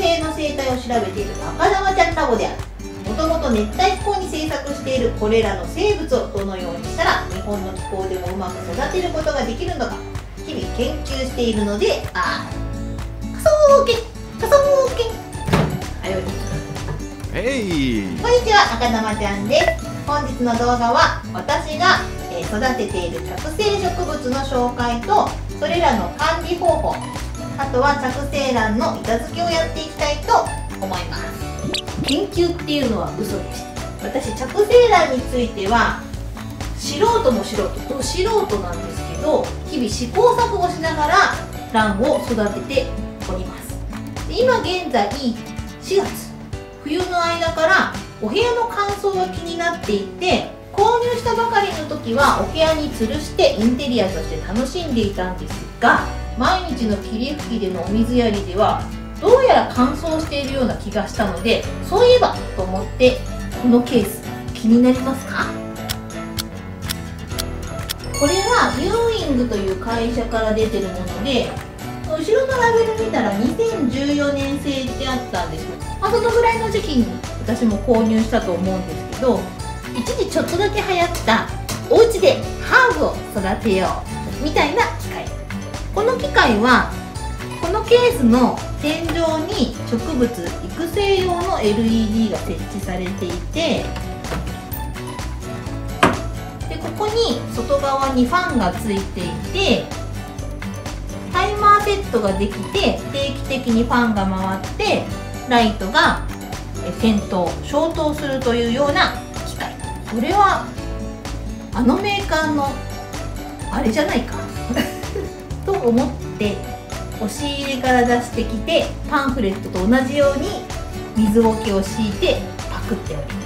生の生態を調べている赤玉ちゃんラボである。もともと熱帯気候に生息しているこれらの生物をどのようにしたら日本の気候でもうまく育てることができるのか日々研究しているのである科捜研科捜研あよえい。こんにちは赤玉ちゃんです。本日の動画は私がえー育てている着生植物の紹介とそれらの管理方法あとは着生卵の板付けをやっていきたいと思います。研究っていうのは嘘でした私着生卵については素人も素人ど素人なんですけど日々試行錯誤しながら卵を育てております。今現在4月冬の間からお部屋の乾燥が気になっていて購入したばかりの時はお部屋に吊るしてインテリアとして楽しんでいたんですが毎日の霧吹きでのお水やりではどうやら乾燥しているような気がしたのでそういえばと思ってこのケース気になりますか？これはユーイングという会社から出てるもので後ろのラベル見たら2014年製ってあったんです。よ、まあ、そのぐらいの時期に私も購入したと思うんですけど一時ちょっとだけ流行ったお家でハーブを育てようみたいな機械。この機械はこのケースの天井に植物育成用の LED が設置されていてでここに外側にファンがついていてタイマーセットができて定期的にファンが回ってライトが点灯消灯するというような機械。これはあのメーカーのあれじゃないか。と思って押し入れから出してきてパンフレットと同じように水桶を敷いてパクっております。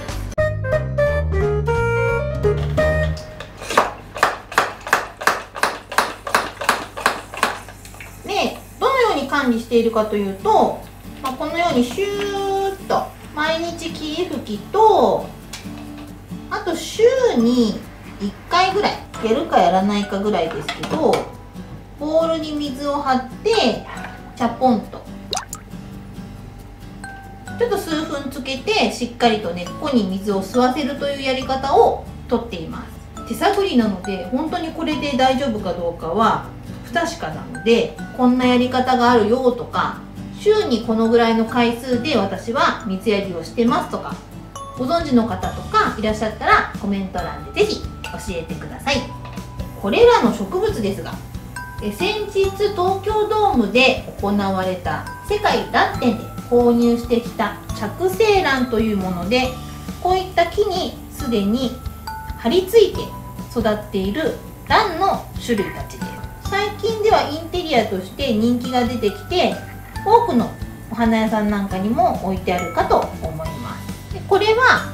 でどのように管理しているかというと、まあ、このようにシューッと毎日霧吹きとあと週に1回ぐらいやるかやらないかぐらいですけどボウルに水を張ってチャポンと。ちょっと数分つけてしっかりと根っこに水を吸わせるというやり方をとっています。手探りなので本当にこれで大丈夫かどうかは不確かなのでこんなやり方があるよとか週にこのぐらいの回数で私は水やりをしてますとかご存知の方とかいらっしゃったらコメント欄でぜひ教えてください。これらの植物ですが先日東京ドームで行われた世界ランで購入してきた着生卵というものでこういった木にすでに張り付いて育っている卵の種類たちです。最近ではインテリアとして人気が出てきて多くのお花屋さんなんかにも置いてあるかと思います。でこれは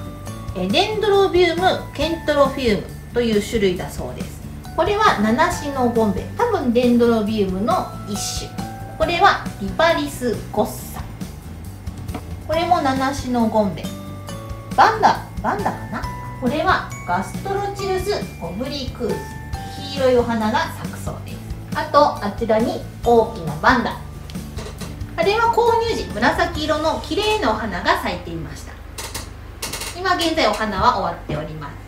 デンドロビウムケントロフィウムという種類だそうです。これはナナシノゴンベ。多分デンドロビウムの一種。これはリパリスゴッサ。これもナナシノゴンベ。バンダバンダかな？これはガストロチルスオブリクース。黄色いお花が咲くそうです。あとあちらに大きなバンダ。あれは購入時紫色の綺麗なお花が咲いていました。今現在お花は終わっております。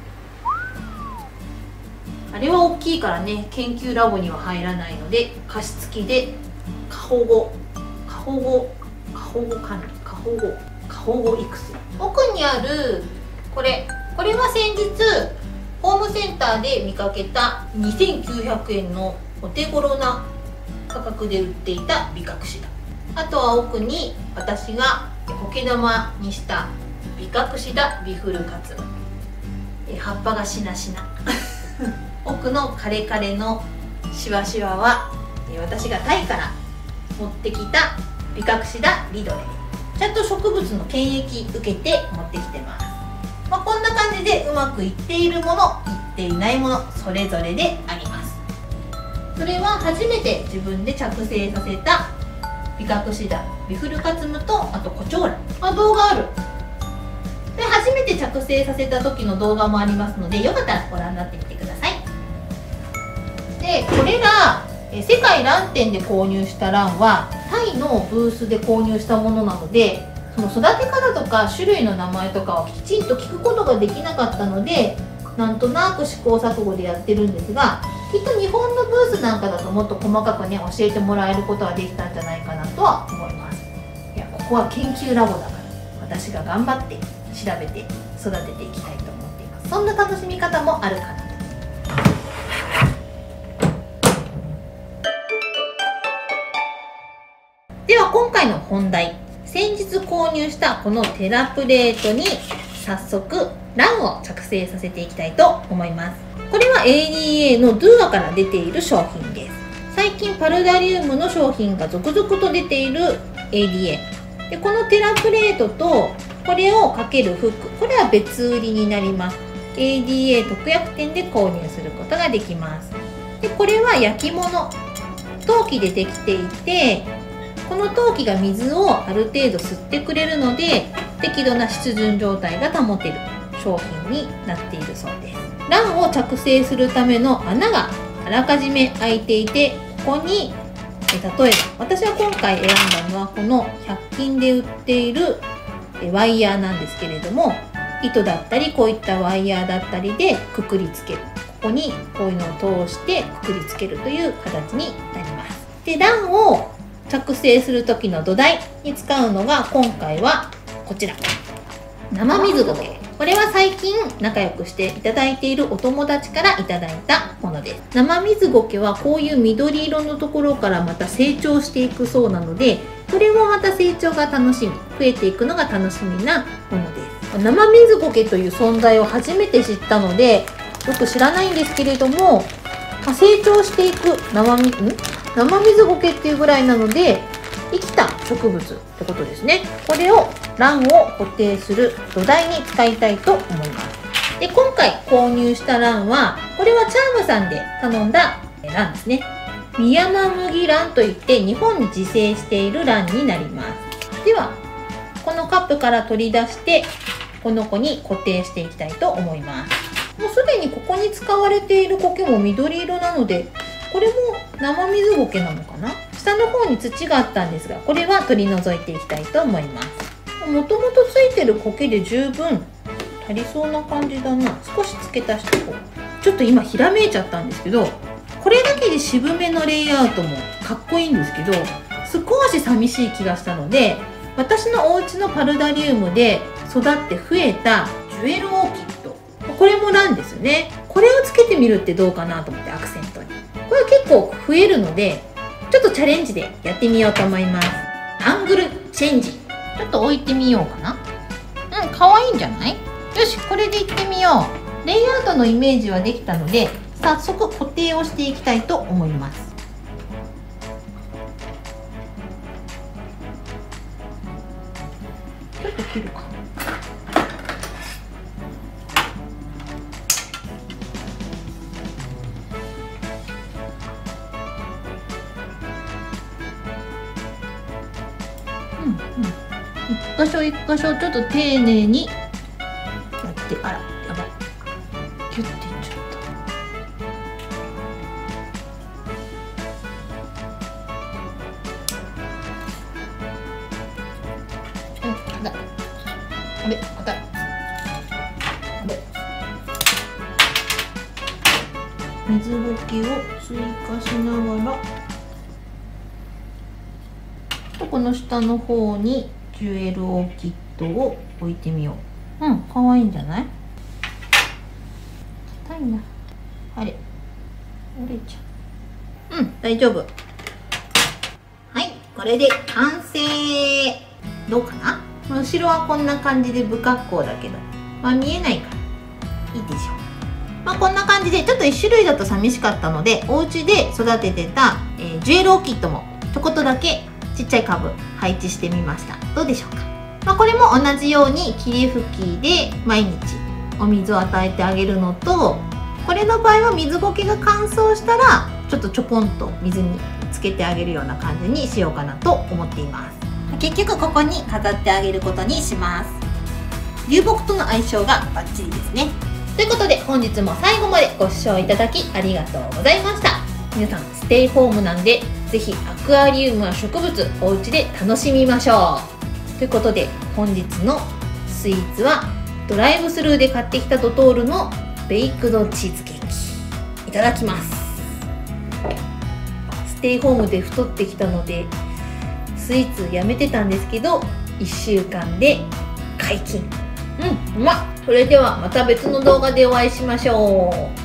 あれは大きいからね研究ラボには入らないので加湿器で過保護過保護過保護管理過保護過保護育成。奥にあるこれこれは先日ホームセンターで見かけた2900円のお手頃な価格で売っていた美隠しだ。あとは奥に私が苔玉にした美隠しだビフルカツ。葉っぱがしなしな。奥のカレカレのシワシワは私がタイから持ってきた美隠しだリドレ。ちゃんと植物の検疫受けて持ってきてます、まあ、こんな感じでうまくいっているものいっていないものそれぞれであります。それは初めて自分で着生させたビカクシダビフルカツムとあとコチョウラン、まあ、動画ある。で初めて着生させた時の動画もありますのでよかったらご覧になってみてください。でこれら世界ラン展で購入したランはタイのブースで購入したものなのでその育て方とか種類の名前とかをきちんと聞くことができなかったのでなんとなく試行錯誤でやってるんですがきっと日本のブースなんかだともっと細かくね教えてもらえることはできたんじゃないかなとは思います。いやここは研究ラボだから私が頑張って調べて育てていきたいと思っています。そんな楽しみ方もあるかな。本題。先日購入したこのテラプレートに早速ランを着生させていきたいと思います。これは ADA のドゥアから出ている商品です。最近パルダリウムの商品が続々と出ている ADA でこのテラプレートとこれをかけるフックこれは別売りになります。ADA 特約店で購入することができます。でこれは焼き物陶器でできていてこの陶器が水をある程度吸ってくれるので適度な湿潤状態が保てる商品になっているそうです。卵を着生するための穴があらかじめ開いていてここに例えば私は今回選んだのはこの100均で売っているワイヤーなんですけれども糸だったりこういったワイヤーだったりでくくりつける。ここにこういうのを通してくくりつけるという形になります。で卵を着生する時の土台に使うのが今回はこちら。生水ゴケ。これは最近仲良くしていただいているお友達からいただいたものです。生水ゴケはこういう緑色のところからまた成長していくそうなのでこれもまた成長が楽しみ増えていくのが楽しみなものです。生水ゴケという存在を初めて知ったのでよく知らないんですけれども、ま、成長していく生水ん？生水ゴケっていうぐらいなので生きた植物ってことですね。これを卵を固定する土台に使いたいと思います。で今回購入した卵はこれはチャームさんで頼んだ卵ですね。ミヤマ麦卵といって日本に自生している卵になります。ではこのカップから取り出してこの子に固定していきたいと思います。もうすでにここに使われている苔も緑色なのでこれも生水苔なのかな？下の方に土があったんですがこれは取り除いていきたいと思います。もともとついてる苔で十分足りそうな感じだな。少し付け足してこう。ちょっと今ひらめいちゃったんですけどこれだけで渋めのレイアウトもかっこいいんですけど少し寂しい気がしたので私のお家のパルダリウムで育って増えたジュエルオーキッド。これもランですよね。これをつけてみるってどうかなと思ってアクセントこれ結構増えるのでちょっとチャレンジでやってみようと思います。アングルチェンジ。ちょっと置いてみようかな。うん可愛いんじゃない？よしこれでいってみよう。レイアウトのイメージはできたので早速固定をしていきたいと思います。ちょっと切るかうん。うん一箇所一箇所ちょっと丁寧にやってあらやばいキュッていっちゃったうんだあれ硬いあれ水拭きを追加しながらこの下の方にジュエルオーキッドを置いてみよう。うん可愛いんじゃない？硬いな。あれ折れちゃう。うん大丈夫。はいこれで完成。どうかな？後ろはこんな感じで不格好だけど。まあ見えないから。いいでしょう。まあこんな感じでちょっと1種類だと寂しかったのでお家で育ててた、えー、ジュエルオーキッドもちょこっとだけちっちゃい株配置してみました。どうでしょうか、まあ、これも同じように霧吹きで毎日お水を与えてあげるのとこれの場合は水苔が乾燥したらちょっとちょこんと水につけてあげるような感じにしようかなと思っています。結局ここに飾ってあげることにします。流木との相性がバッチリですね。ということで本日も最後までご視聴いただきありがとうございました。皆さんステイホームなんでぜひアクアリウムや植物お家で楽しみましょう。ということで本日のスイーツはドライブスルーで買ってきたドトールのベイクドチーズケーキ。いただきます。ステイホームで太ってきたのでスイーツやめてたんですけど1週間で解禁。うんうまっそれではまた別の動画でお会いしましょう。